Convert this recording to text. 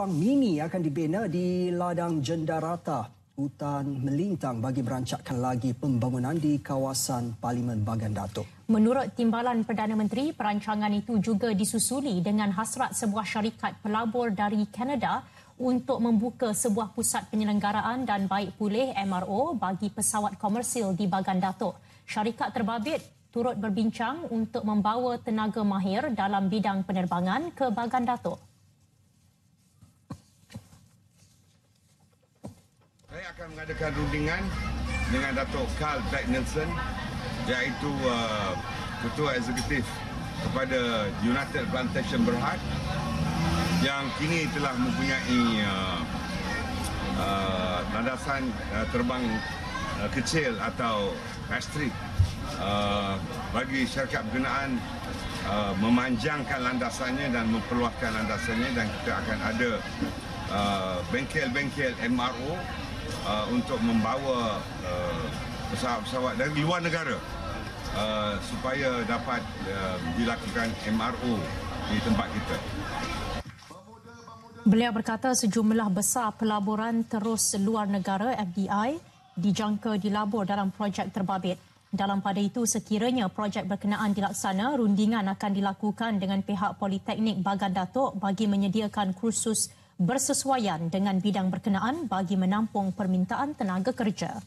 Ruang mini akan dibina di ladang Jendarata, hutan melintang bagi merancangkan lagi pembangunan di kawasan Parlimen Bagan Datuk. Menurut Timbalan Perdana Menteri, perancangan itu juga disusuli dengan hasrat sebuah syarikat pelabur dari Kanada untuk membuka sebuah pusat penyelenggaraan dan baik pulih MRO bagi pesawat komersil di Bagan Datuk. Syarikat terbabit turut berbincang untuk membawa tenaga mahir dalam bidang penerbangan ke Bagan Datuk. Akan mengadakan rundingan dengan Datuk Carl Black Nelson iaitu uh, Ketua Eksekutif kepada United Plantation Berhad yang kini telah mempunyai uh, uh, landasan uh, terbang uh, kecil atau astrid uh, bagi syarikat berkenaan uh, memanjangkan landasannya dan memperluaskan landasannya dan kita akan ada uh, bengkel-bengkel MRO uh, untuk membawa uh, pesawat-pesawat dari luar negara uh, supaya dapat uh, dilakukan MRO di tempat kita. Beliau berkata sejumlah besar pelaburan terus luar negara FDI dijangka dilabur dalam projek terbabit. Dalam pada itu, sekiranya projek berkenaan dilaksana, rundingan akan dilakukan dengan pihak Politeknik Bagan Datuk bagi menyediakan kursus bersesuaian dengan bidang berkenaan bagi menampung permintaan tenaga kerja.